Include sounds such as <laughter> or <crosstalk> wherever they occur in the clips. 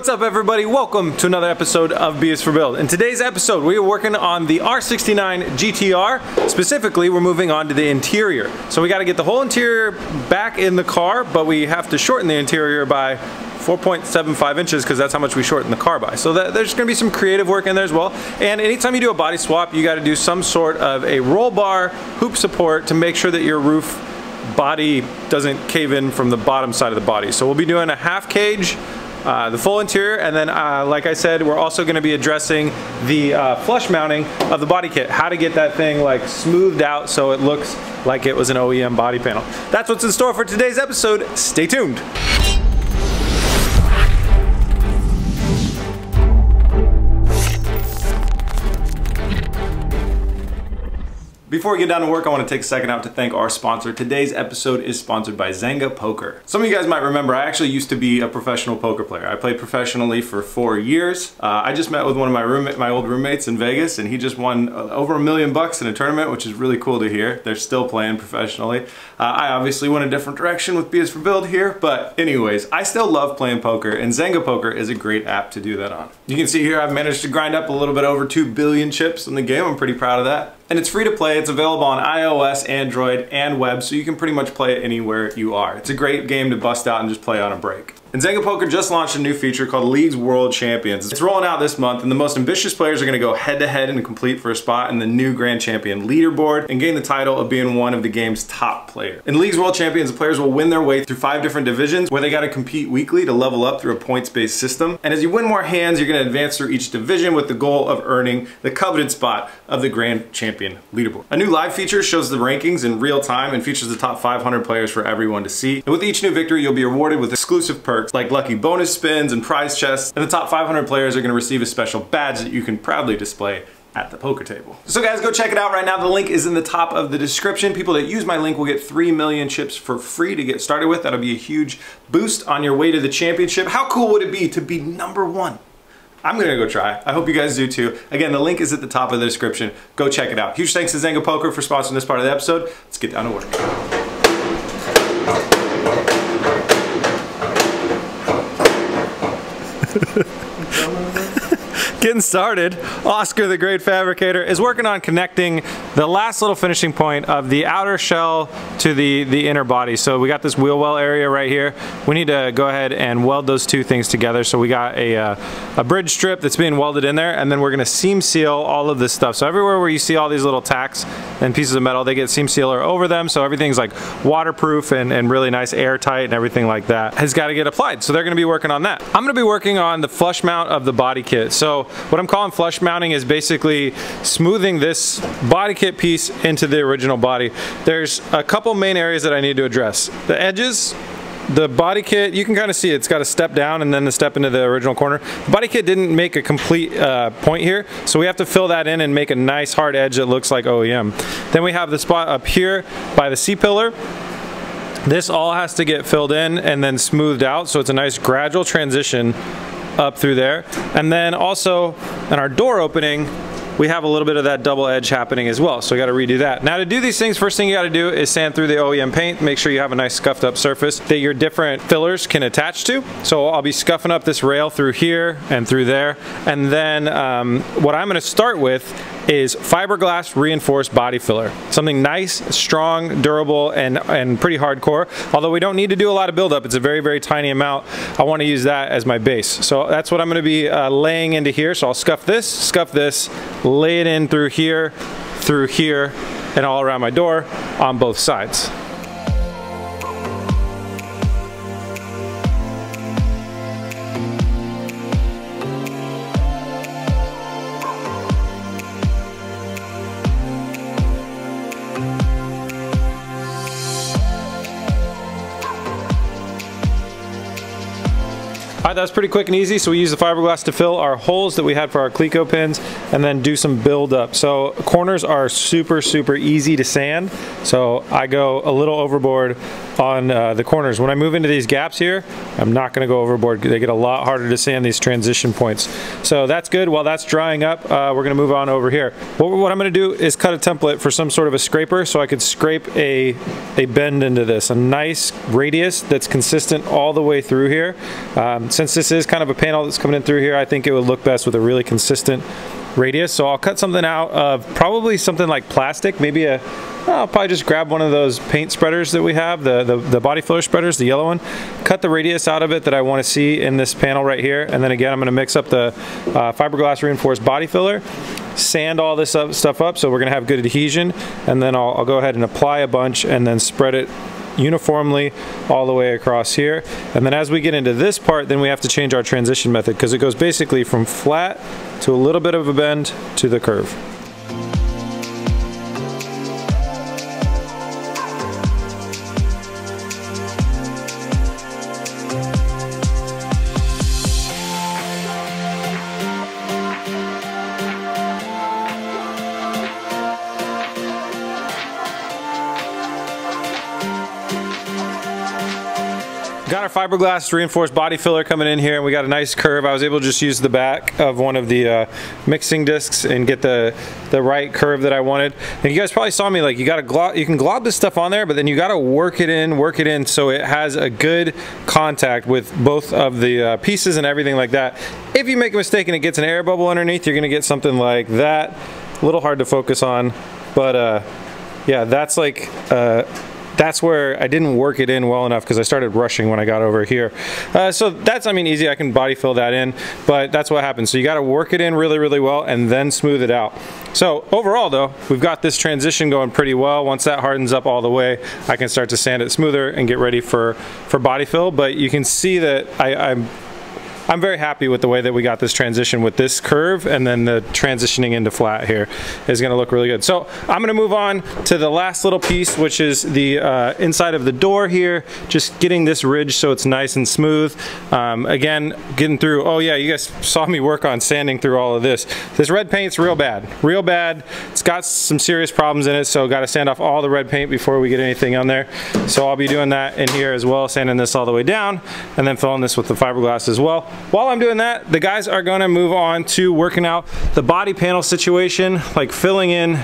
what's up everybody? Welcome to another episode of B is for Build. In today's episode, we are working on the R69 GTR. Specifically, we're moving on to the interior. So we gotta get the whole interior back in the car, but we have to shorten the interior by 4.75 inches because that's how much we shorten the car by. So that, there's gonna be some creative work in there as well. And anytime you do a body swap, you gotta do some sort of a roll bar hoop support to make sure that your roof body doesn't cave in from the bottom side of the body. So we'll be doing a half cage uh, the full interior and then uh, like I said we're also going to be addressing the uh, flush mounting of the body kit how to get that thing like smoothed out so it looks like it was an OEM body panel. That's what's in store for today's episode. Stay tuned Before we get down to work, I want to take a second out to thank our sponsor. Today's episode is sponsored by Zynga Poker. Some of you guys might remember I actually used to be a professional poker player. I played professionally for four years. Uh, I just met with one of my roommate, my old roommates in Vegas, and he just won uh, over a million bucks in a tournament, which is really cool to hear. They're still playing professionally. Uh, I obviously went a different direction with B is for Build here, but anyways, I still love playing poker, and Zynga Poker is a great app to do that on. You can see here I've managed to grind up a little bit over 2 billion chips in the game. I'm pretty proud of that and it's free to play. It's available on iOS, Android, and web, so you can pretty much play it anywhere you are. It's a great game to bust out and just play on a break. And Zynga Poker just launched a new feature called Leagues World Champions. It's rolling out this month, and the most ambitious players are going to go head to head and compete for a spot in the new Grand Champion leaderboard and gain the title of being one of the game's top players. In Leagues World Champions, the players will win their way through five different divisions where they got to compete weekly to level up through a points-based system. And as you win more hands, you're going to advance through each division with the goal of earning the coveted spot of the Grand Champion leaderboard. A new live feature shows the rankings in real time and features the top 500 players for everyone to see. And with each new victory, you'll be rewarded with exclusive perks like lucky bonus spins and prize chests. And the top 500 players are going to receive a special badge that you can proudly display at the poker table. So guys, go check it out right now. The link is in the top of the description. People that use my link will get 3 million chips for free to get started with. That'll be a huge boost on your way to the championship. How cool would it be to be number one? I'm gonna go try. I hope you guys do too. Again, the link is at the top of the description. Go check it out. Huge thanks to Zynga Poker for sponsoring this part of the episode. Let's get down to work. <laughs> getting started, Oscar the Great Fabricator is working on connecting the last little finishing point of the outer shell to the, the inner body. So we got this wheel well area right here. We need to go ahead and weld those two things together. So we got a, uh, a bridge strip that's being welded in there and then we're gonna seam seal all of this stuff. So everywhere where you see all these little tacks and pieces of metal, they get seam sealer over them. So everything's like waterproof and, and really nice airtight and everything like that has got to get applied. So they're gonna be working on that. I'm gonna be working on the flush mount of the body kit. So what I'm calling flush mounting is basically smoothing this body kit piece into the original body. There's a couple main areas that I need to address. The edges, the body kit, you can kind of see it. it's got a step down and then the step into the original corner. The body kit didn't make a complete uh, point here, so we have to fill that in and make a nice hard edge that looks like OEM. Then we have the spot up here by the C-pillar. This all has to get filled in and then smoothed out, so it's a nice gradual transition up through there. And then also in our door opening, we have a little bit of that double edge happening as well. So we gotta redo that. Now to do these things, first thing you gotta do is sand through the OEM paint, make sure you have a nice scuffed up surface that your different fillers can attach to. So I'll be scuffing up this rail through here and through there. And then um, what I'm gonna start with is fiberglass reinforced body filler. Something nice, strong, durable, and, and pretty hardcore. Although we don't need to do a lot of buildup, it's a very, very tiny amount. I wanna use that as my base. So that's what I'm gonna be uh, laying into here. So I'll scuff this, scuff this, lay it in through here, through here, and all around my door on both sides. All right, that's pretty quick and easy. So we use the fiberglass to fill our holes that we had for our Cleco pins and then do some build up. So corners are super, super easy to sand. So I go a little overboard on uh, the corners. When I move into these gaps here, I'm not gonna go overboard. They get a lot harder to sand these transition points. So that's good. While that's drying up, uh, we're gonna move on over here. What, what, I'm gonna do is cut a template for some sort of a scraper so I could scrape a, a bend into this, a nice radius that's consistent all the way through here. Um, since this is kind of a panel that's coming in through here, I think it would look best with a really consistent radius. So I'll cut something out of probably something like plastic, maybe a I'll probably just grab one of those paint spreaders that we have, the, the, the, body filler spreaders, the yellow one, cut the radius out of it that I want to see in this panel right here, and then again I'm going to mix up the uh, fiberglass reinforced body filler, sand all this up, stuff up so we're going to have good adhesion, and then I'll, I'll go ahead and apply a bunch and then spread it uniformly all the way across here. And then as we get into this part, then we have to change our transition method because it goes basically from flat to a little bit of a bend to the curve. Got our fiberglass reinforced body filler coming in here and we got a nice curve. I was able to just use the back of one of the uh, mixing discs and get the, the right curve that I wanted. And you guys probably saw me like you gotta glob, you can glob this stuff on there, but then you gotta work it in, work it in so it has a good contact with both of the uh, pieces and everything like that. If you make a mistake and it gets an air bubble underneath, you're gonna get something like that. A little hard to focus on, but uh, yeah, that's like uh, that's where I didn't work it in well enough because I started rushing when I got over here. Uh, so that's, I mean, easy. I can body fill that in, but that's what happens. So you got to work it in really, really well and then smooth it out. So overall though, we've got this transition going pretty well. Once that hardens up all the way, I can start to sand it smoother and get ready for, for body fill. But you can see that I, I'm I'm very happy with the way that we got this transition with this curve and then the transitioning into flat here is gonna look really good. So I'm gonna move on to the last little piece, which is the uh, inside of the door here, just getting this ridge so it's nice and smooth. Um, again, getting through, oh yeah, you guys saw me work on sanding through all of this. This red paint's real bad, real bad. It's got some serious problems in it, so gotta sand off all the red paint before we get anything on there. So I'll be doing that in here as well, sanding this all the way down, and then filling this with the fiberglass as well. While I'm doing that, the guys are gonna move on to working out the body panel situation, like filling in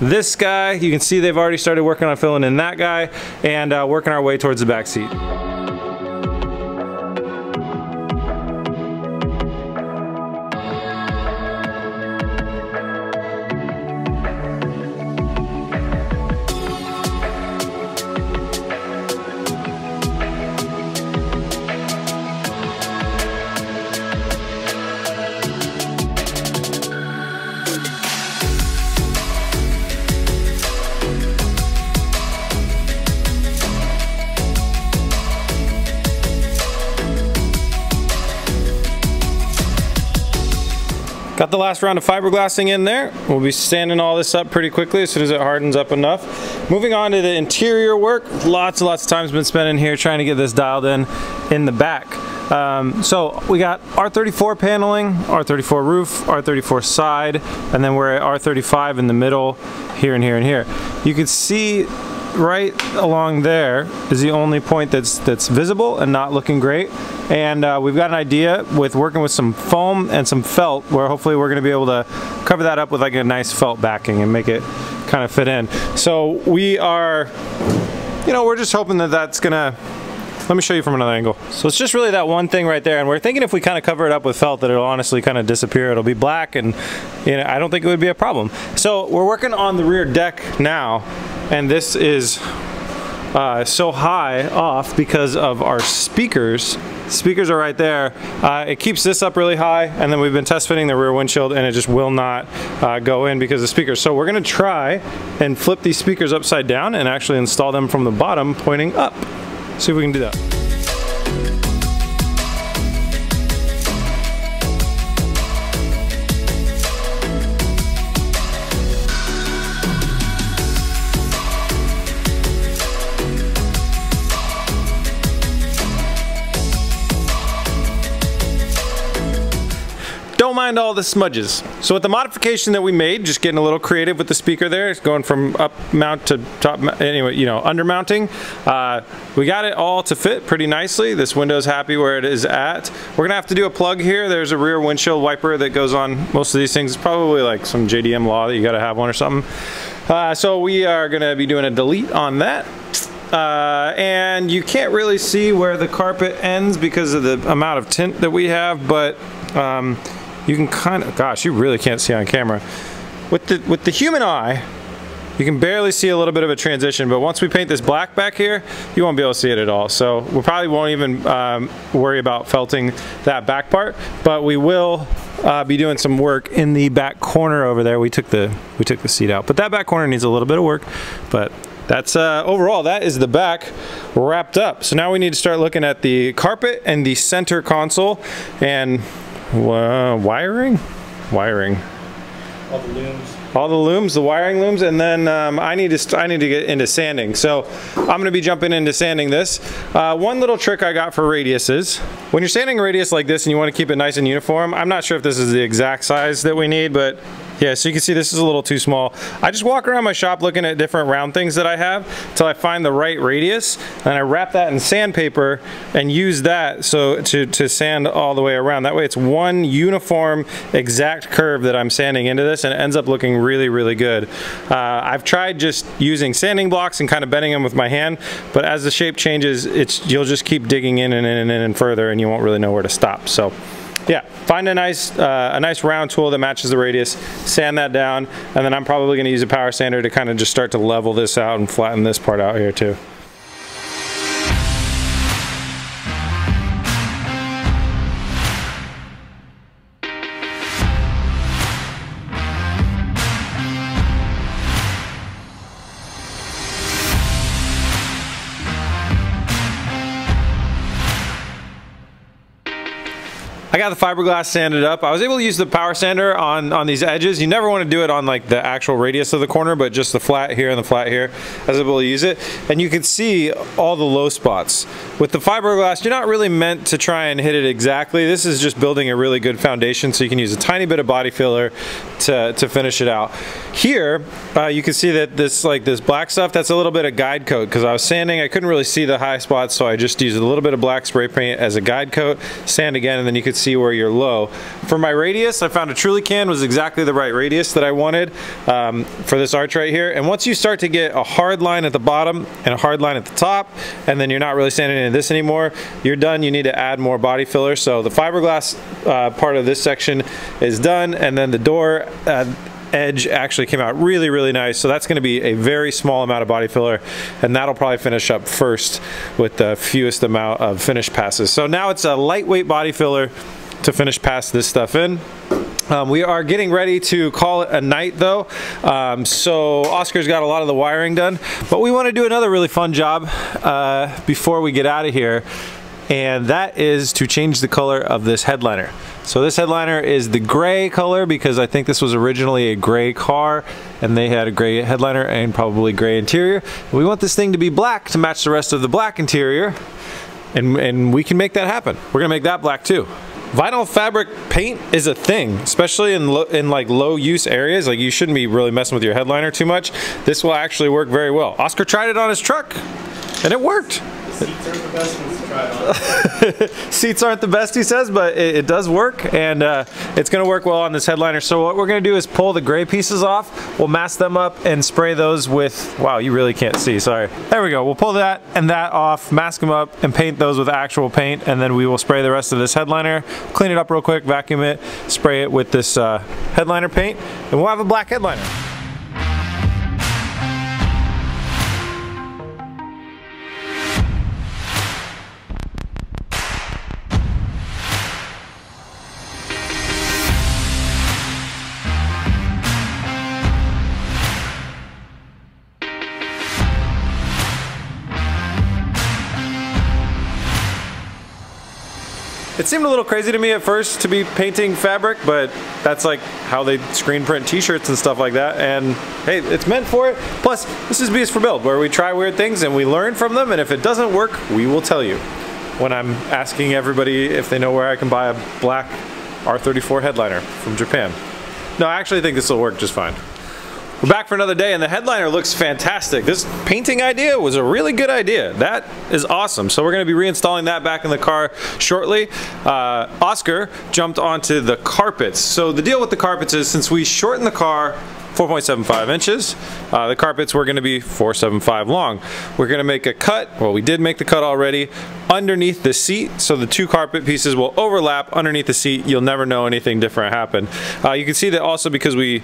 this guy. You can see they've already started working on filling in that guy and uh, working our way towards the back seat. Got the last round of fiberglassing in there. We'll be sanding all this up pretty quickly as soon as it hardens up enough. Moving on to the interior work. Lots and lots of time's been spent in here trying to get this dialed in in the back. Um, so we got R34 paneling, R34 roof, R34 side, and then we're at R35 in the middle, here and here and here. You can see right along there is the only point that's that's visible and not looking great and uh, we've got an idea with working with some foam and some felt where hopefully we're going to be able to cover that up with like a nice felt backing and make it kind of fit in so we are you know we're just hoping that that's gonna let me show you from another angle. So it's just really that one thing right there, and we're thinking if we kind of cover it up with felt that it'll honestly kind of disappear. It'll be black, and you know, I don't think it would be a problem. So we're working on the rear deck now, and this is uh, so high off because of our speakers. Speakers are right there. Uh, it keeps this up really high and then we've been test fitting the rear windshield and it just will not uh, go in because of the speakers. So we're gonna try and flip these speakers upside down and actually install them from the bottom pointing up. See if we can do that. Don't all the smudges. So with the modification that we made, just getting a little creative with the speaker there, it's going from up mount to top, anyway, you know, under mounting. Uh, we got it all to fit pretty nicely. This window's happy where it is at. We're gonna have to do a plug here. There's a rear windshield wiper that goes on most of these things. It's probably like some JDM law that you gotta have one or something. Uh, so we are gonna be doing a delete on that. Uh, and you can't really see where the carpet ends because of the amount of tint that we have, but um, you can kind of, gosh, you really can't see on camera. With the, with the human eye, you can barely see a little bit of a transition, but once we paint this black back here, you won't be able to see it at all. So we probably won't even um, worry about felting that back part, but we will uh, be doing some work in the back corner over there. We took the we took the seat out, but that back corner needs a little bit of work, but that's uh, overall, that is the back wrapped up. So now we need to start looking at the carpet and the center console and uh, wiring? Wiring. All the looms. All the looms, the wiring looms, and then um, I need to I need to get into sanding. So I'm going to be jumping into sanding this. Uh, one little trick I got for radiuses: when you're sanding a radius like this and you want to keep it nice and uniform, I'm not sure if this is the exact size that we need, but yeah, so you can see this is a little too small. I just walk around my shop looking at different round things that I have until I find the right radius and I wrap that in sandpaper and use that so to, to sand all the way around. That way it's one uniform exact curve that I'm sanding into this and it ends up looking really, really good. Uh, I've tried just using sanding blocks and kind of bending them with my hand, but as the shape changes, it's you'll just keep digging in and in and in and further and you won't really know where to stop. So yeah, find a nice uh, a nice round tool that matches the radius, sand that down, and then I'm probably gonna use a power sander to kind of just start to level this out and flatten this part out here too. I got the fiberglass sanded up. I was able to use the power sander on, on these edges. You never want to do it on like the actual radius of the corner, but just the flat here and the flat here. I was able to use it. And you can see all the low spots. With the fiberglass, you're not really meant to try and hit it exactly. This is just building a really good foundation so you can use a tiny bit of body filler to, to finish it out. Here, uh, you can see that this like this black stuff, that's a little bit of guide coat because I was sanding, I couldn't really see the high spots, so I just used a little bit of black spray paint as a guide coat, sand again, and then you could see see where you're low. For my radius, I found a Truly can was exactly the right radius that I wanted um, for this arch right here. And once you start to get a hard line at the bottom and a hard line at the top, and then you're not really standing in this anymore, you're done. You need to add more body filler. So the fiberglass uh, part of this section is done, and then the door uh, edge actually came out really, really nice. So that's gonna be a very small amount of body filler and that'll probably finish up first with the fewest amount of finish passes. So now it's a lightweight body filler to finish pass this stuff in. Um, we are getting ready to call it a night though. Um, so Oscar's got a lot of the wiring done, but we want to do another really fun job uh, before we get out of here. And that is to change the color of this headliner. So this headliner is the gray color because I think this was originally a gray car and they had a gray headliner and probably gray interior. We want this thing to be black to match the rest of the black interior and, and we can make that happen. We're gonna make that black too. Vinyl fabric paint is a thing, especially in in like low use areas. Like you shouldn't be really messing with your headliner too much. This will actually work very well. Oscar tried it on his truck and it worked. Seats aren't the best he says, but it, it does work, and uh, it's going to work well on this headliner. So what we're going to do is pull the gray pieces off. We'll mask them up and spray those with, wow, you really can't see, sorry. There we go. We'll pull that and that off, mask them up, and paint those with actual paint, and then we will spray the rest of this headliner, clean it up real quick, vacuum it, spray it with this uh, headliner paint, and we'll have a black headliner. It seemed a little crazy to me at first to be painting fabric, but that's like how they screen print t-shirts and stuff like that. And hey, it's meant for it. Plus, this is BS for Build, where we try weird things and we learn from them. And if it doesn't work, we will tell you. When I'm asking everybody if they know where I can buy a black R34 headliner from Japan. No, I actually think this will work just fine. We're back for another day and the headliner looks fantastic. This painting idea was a really good idea. That is awesome. So we're gonna be reinstalling that back in the car shortly. Uh, Oscar jumped onto the carpets. So the deal with the carpets is since we shortened the car 4.75 inches. Uh, the carpets were gonna be 4.75 long. We're gonna make a cut, well we did make the cut already, underneath the seat so the two carpet pieces will overlap underneath the seat. You'll never know anything different happened. Uh, you can see that also because we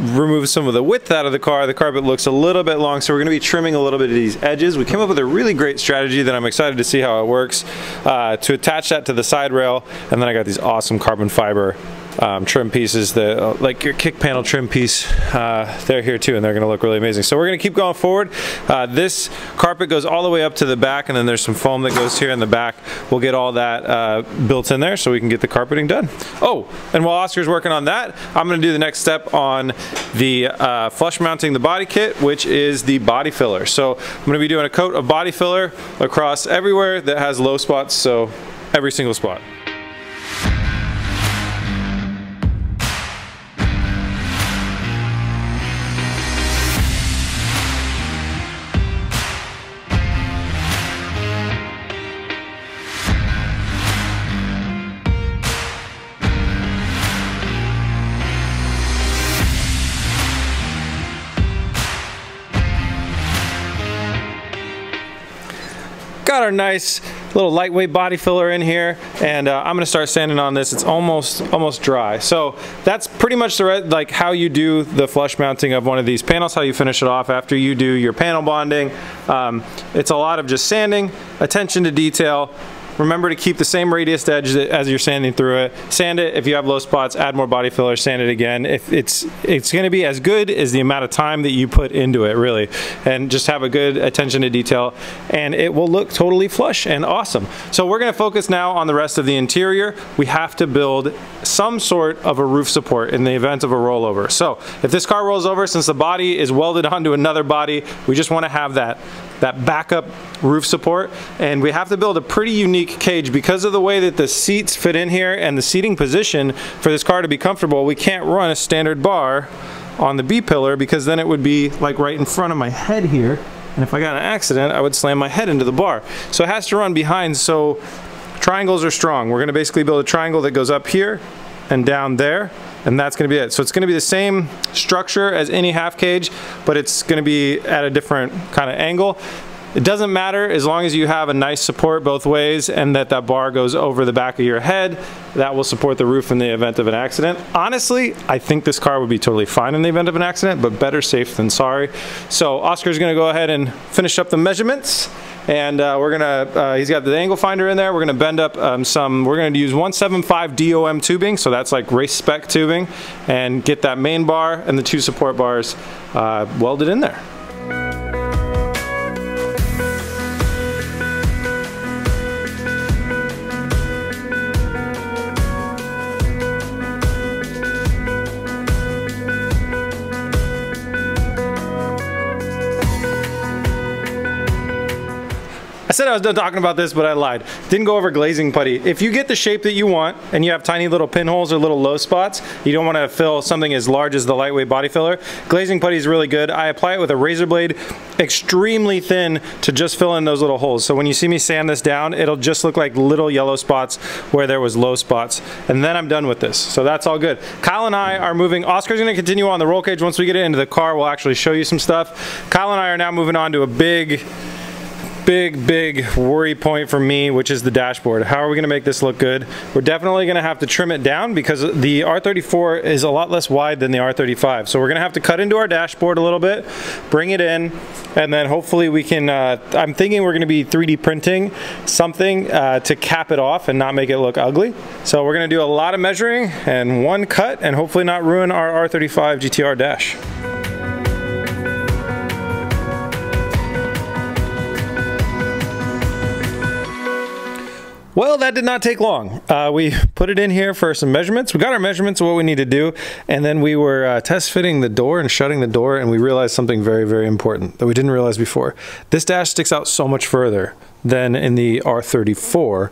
remove some of the width out of the car, the carpet looks a little bit long, so we're gonna be trimming a little bit of these edges. We came up with a really great strategy that I'm excited to see how it works uh, to attach that to the side rail, and then I got these awesome carbon fiber um, trim pieces that uh, like your kick panel trim piece uh, they're here too and they're gonna look really amazing. So we're gonna keep going forward. Uh, this carpet goes all the way up to the back and then there's some foam that goes here in the back. We'll get all that uh, built in there so we can get the carpeting done. Oh and while Oscar's working on that I'm gonna do the next step on the uh, flush mounting the body kit which is the body filler. So I'm gonna be doing a coat of body filler across everywhere that has low spots so every single spot our nice little lightweight body filler in here and uh, I'm gonna start sanding on this. It's almost almost dry. So that's pretty much the like how you do the flush mounting of one of these panels how you finish it off after you do your panel bonding. Um, it's a lot of just sanding attention to detail Remember to keep the same radius edge as you're sanding through it. Sand it. If you have low spots, add more body filler, sand it again. If it's it's going to be as good as the amount of time that you put into it, really. And just have a good attention to detail and it will look totally flush and awesome. So we're going to focus now on the rest of the interior. We have to build some sort of a roof support in the event of a rollover. So if this car rolls over, since the body is welded <laughs> onto another body, we just want to have that that backup roof support and we have to build a pretty unique cage because of the way that the seats fit in here and the seating position for this car to be comfortable we can't run a standard bar on the B-pillar because then it would be like right in front of my head here and if I got an accident I would slam my head into the bar so it has to run behind so triangles are strong we're gonna basically build a triangle that goes up here and down there and that's going to be it. So it's going to be the same structure as any half cage, but it's going to be at a different kind of angle. It doesn't matter as long as you have a nice support both ways and that that bar goes over the back of your head. That will support the roof in the event of an accident. Honestly, I think this car would be totally fine in the event of an accident, but better safe than sorry. So Oscar's gonna go ahead and finish up the measurements and uh, we're gonna, uh, he's got the angle finder in there, we're gonna bend up um, some, we're gonna use 175 DOM tubing, so that's like race spec tubing, and get that main bar and the two support bars uh, welded in there. Said I was done talking about this, but I lied. Didn't go over glazing putty. If you get the shape that you want and you have tiny little pinholes or little low spots, you don't want to fill something as large as the lightweight body filler, glazing putty is really good. I apply it with a razor blade extremely thin to just fill in those little holes. So when you see me sand this down, it'll just look like little yellow spots where there was low spots. And then I'm done with this. So that's all good. Kyle and I are moving. Oscar's going to continue on the roll cage. Once we get it into the car, we'll actually show you some stuff. Kyle and I are now moving on to a big big, big worry point for me, which is the dashboard. How are we gonna make this look good? We're definitely gonna have to trim it down because the R34 is a lot less wide than the R35. So we're gonna have to cut into our dashboard a little bit, bring it in, and then hopefully we can, uh, I'm thinking we're gonna be 3D printing something uh, to cap it off and not make it look ugly. So we're gonna do a lot of measuring and one cut and hopefully not ruin our R35 GTR dash. Well, that did not take long. Uh, we put it in here for some measurements. We got our measurements of what we need to do, and then we were uh, test fitting the door and shutting the door, and we realized something very, very important that we didn't realize before. This dash sticks out so much further than in the R34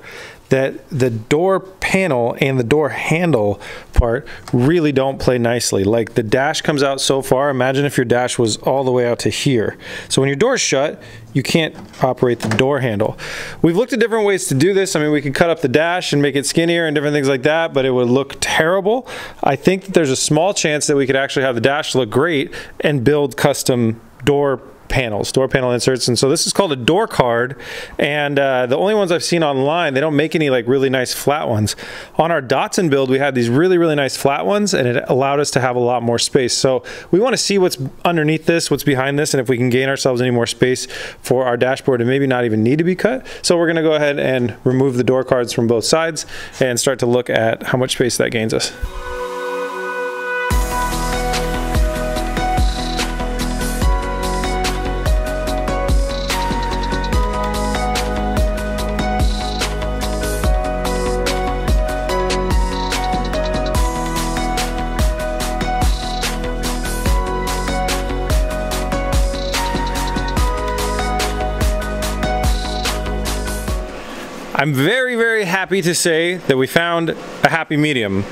that the door panel and the door handle part really don't play nicely. Like the dash comes out so far. Imagine if your dash was all the way out to here. So when your door's shut, you can't operate the door handle. We've looked at different ways to do this. I mean, we could cut up the dash and make it skinnier and different things like that, but it would look terrible. I think that there's a small chance that we could actually have the dash look great and build custom door panels, door panel inserts. And so this is called a door card. And uh, the only ones I've seen online, they don't make any like really nice flat ones. On our Datsun build, we had these really, really nice flat ones and it allowed us to have a lot more space. So we want to see what's underneath this, what's behind this, and if we can gain ourselves any more space for our dashboard and maybe not even need to be cut. So we're going to go ahead and remove the door cards from both sides and start to look at how much space that gains us. I'm very, very happy to say that we found a happy medium.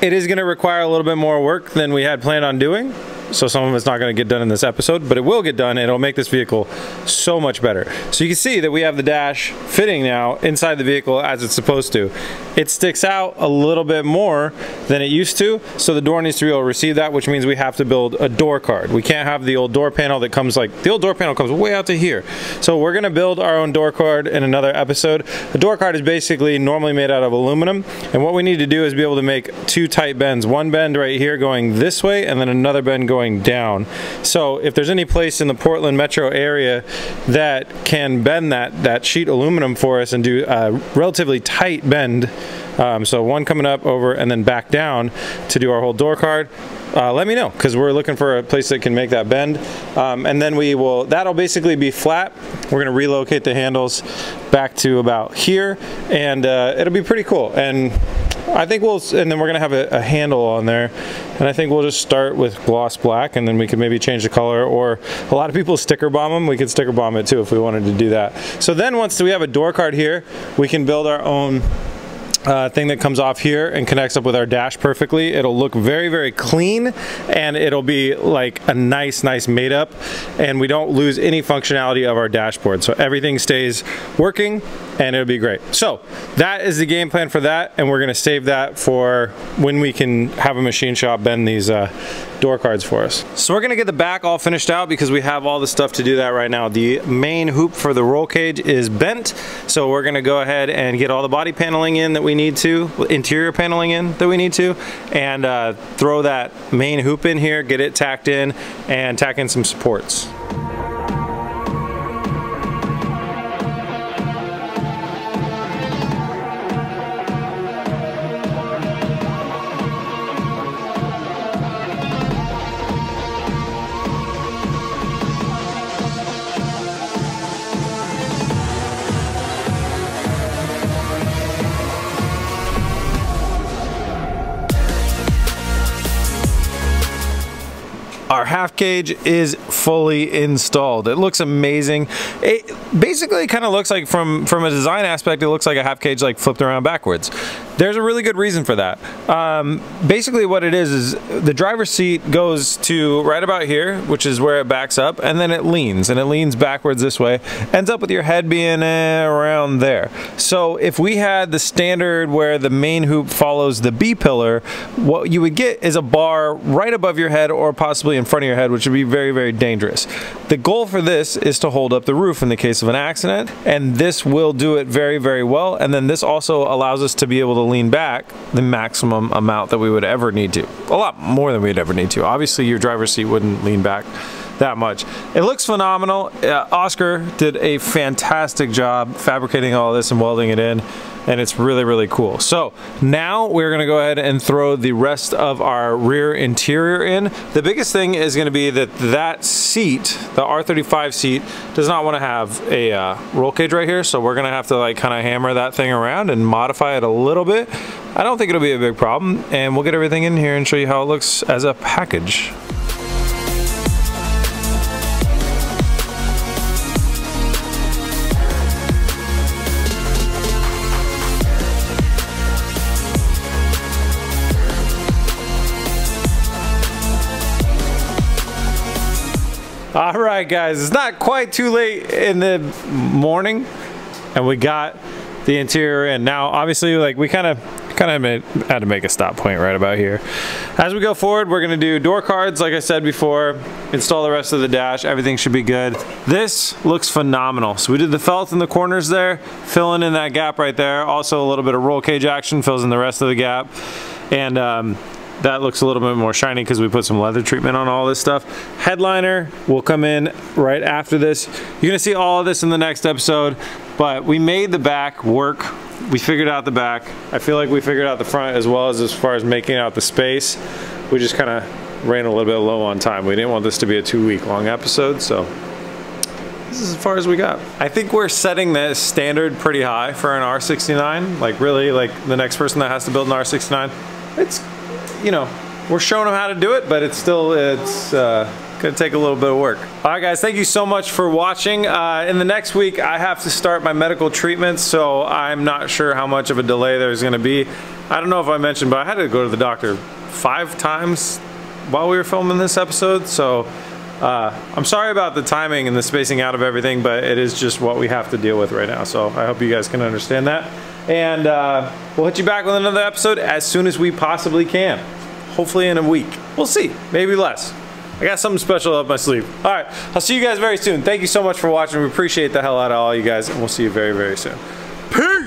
It is going to require a little bit more work than we had planned on doing, so some of it's not going to get done in this episode, but it will get done and it'll make this vehicle so much better. So you can see that we have the dash fitting now inside the vehicle as it's supposed to. It sticks out a little bit more than it used to, so the door needs to be able to receive that, which means we have to build a door card. We can't have the old door panel that comes like, the old door panel comes way out to here. So we're gonna build our own door card in another episode. The door card is basically normally made out of aluminum, and what we need to do is be able to make two tight bends. One bend right here going this way, and then another bend going down. So if there's any place in the Portland metro area that can bend that, that sheet aluminum for us and do a relatively tight bend, um, so one coming up over and then back down to do our whole door card. Uh, let me know because we're looking for a place that can make that bend. Um, and then we will, that'll basically be flat. We're gonna relocate the handles back to about here and uh, it'll be pretty cool. And I think we'll, and then we're gonna have a, a, handle on there. And I think we'll just start with gloss black and then we can maybe change the color or a lot of people sticker bomb them. We could sticker bomb it too if we wanted to do that. So then once we have a door card here, we can build our own uh, thing that comes off here and connects up with our dash perfectly. It'll look very, very clean and it'll be like a nice, nice made up and we don't lose any functionality of our dashboard. So everything stays working and it'll be great. So that is the game plan for that and we're gonna save that for when we can have a machine shop bend these uh, door cards for us. So we're gonna get the back all finished out because we have all the stuff to do that right now. The main hoop for the roll cage is bent. So we're gonna go ahead and get all the body paneling in that we need to, interior paneling in that we need to, and uh, throw that main hoop in here, get it tacked in, and tack in some supports. Cage is fully installed. It looks amazing. It basically kind of looks like from, from a design aspect, it looks like a half cage like flipped around backwards. There's a really good reason for that. Um, basically what it is, is the driver's seat goes to right about here, which is where it backs up, and then it leans, and it leans backwards this way, ends up with your head being around there. So if we had the standard where the main hoop follows the B-pillar, what you would get is a bar right above your head or possibly in front of your head, which would be very, very dangerous. The goal for this is to hold up the roof in the case of an accident, and this will do it very, very well, and then this also allows us to be able to lean back the maximum amount that we would ever need to. A lot more than we'd ever need to. Obviously your driver's seat wouldn't lean back that much. It looks phenomenal. Uh, Oscar did a fantastic job fabricating all this and welding it in and it's really, really cool. So now we're gonna go ahead and throw the rest of our rear interior in. The biggest thing is gonna be that that seat, the R35 seat, does not wanna have a uh, roll cage right here, so we're gonna have to like kind of hammer that thing around and modify it a little bit. I don't think it'll be a big problem, and we'll get everything in here and show you how it looks as a package. Right, guys, it's not quite too late in the morning, and we got the interior in. Now, obviously, like we kind of kind of had to make a stop point right about here. As we go forward, we're gonna do door cards, like I said before, install the rest of the dash, everything should be good. This looks phenomenal. So we did the felt in the corners there, filling in that gap right there. Also a little bit of roll cage action, fills in the rest of the gap. And um, that looks a little bit more shiny because we put some leather treatment on all this stuff. Headliner will come in right after this. You're gonna see all of this in the next episode, but we made the back work. We figured out the back. I feel like we figured out the front as well as as far as making out the space. We just kind of ran a little bit low on time. We didn't want this to be a two week long episode, so this is as far as we got. I think we're setting the standard pretty high for an R69. Like really, like the next person that has to build an R69, it's you know, we're showing them how to do it, but it's still, it's uh, gonna take a little bit of work. All right guys, thank you so much for watching. Uh, in the next week, I have to start my medical treatments, so I'm not sure how much of a delay there's gonna be. I don't know if I mentioned, but I had to go to the doctor five times while we were filming this episode, so uh, I'm sorry about the timing and the spacing out of everything, but it is just what we have to deal with right now. So I hope you guys can understand that. And uh, we'll hit you back with another episode as soon as we possibly can hopefully in a week. We'll see, maybe less. I got something special up my sleeve. All right, I'll see you guys very soon. Thank you so much for watching. We appreciate the hell out of all you guys, and we'll see you very, very soon. Peace!